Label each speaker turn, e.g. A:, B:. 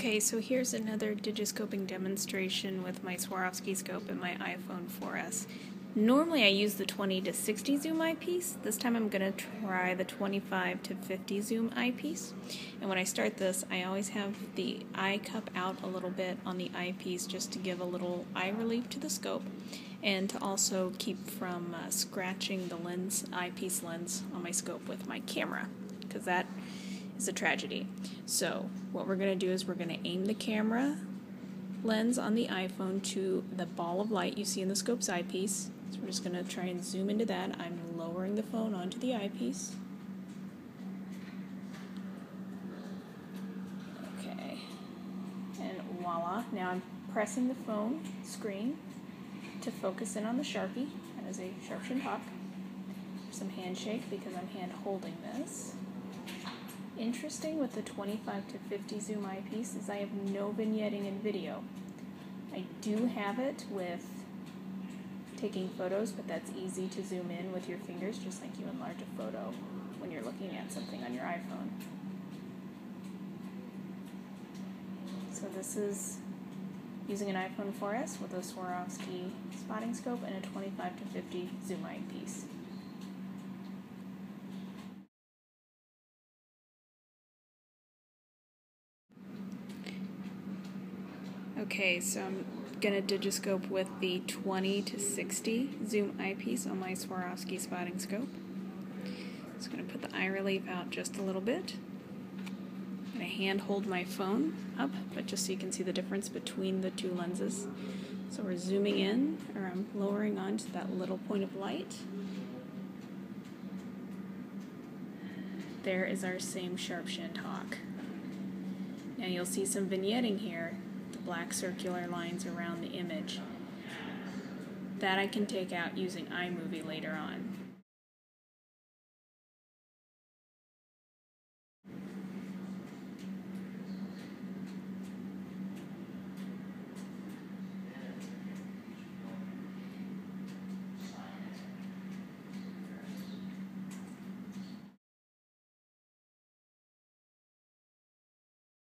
A: Okay, so here's another digiscoping demonstration with my Swarovski scope and my iPhone 4S. Normally I use the 20 to 60 zoom eyepiece. This time I'm going to try the 25 to 50 zoom eyepiece. And when I start this, I always have the eye cup out a little bit on the eyepiece just to give a little eye relief to the scope and to also keep from uh, scratching the lens, eyepiece lens on my scope with my camera because that is a tragedy. So, what we're going to do is we're going to aim the camera lens on the iPhone to the ball of light you see in the scope's eyepiece. So, we're just going to try and zoom into that. I'm lowering the phone onto the eyepiece. Okay. And voila. Now I'm pressing the phone screen to focus in on the Sharpie. That is a Sharpshin Hawk. Some handshake because I'm hand holding this interesting with the 25 to 50 zoom eyepiece is I have no vignetting in video. I do have it with taking photos, but that's easy to zoom in with your fingers, just like you enlarge a photo when you're looking at something on your iPhone. So this is using an iPhone 4S with a Swarovski spotting scope and a 25 to 50 zoom eyepiece. Okay, so I'm going to digiscope with the 20 to 60 zoom eyepiece on my Swarovski spotting scope. Just going to put the eye relief out just a little bit. I'm going to hand hold my phone up, but just so you can see the difference between the two lenses. So we're zooming in, or I'm lowering onto that little point of light. There is our same sharp-shinned hawk. Now you'll see some vignetting here black circular lines around the image. That I can take out using iMovie later on.